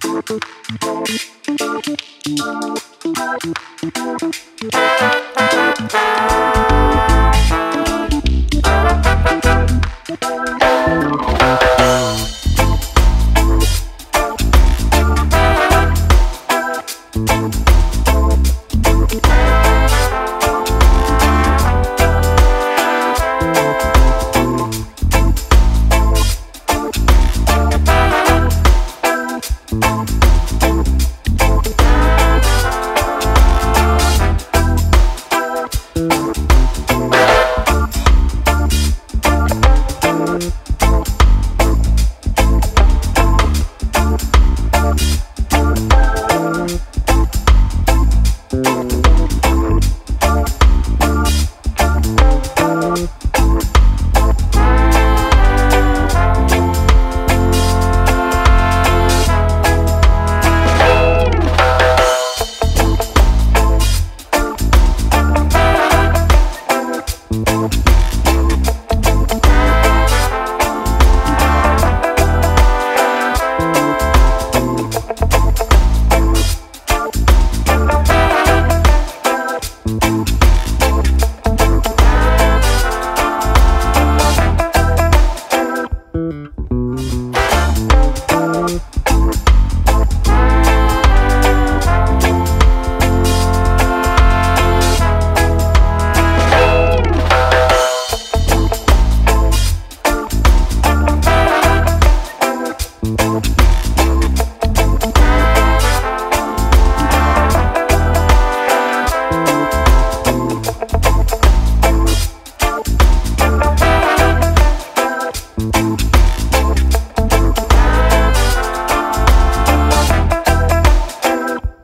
Thank you.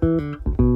Música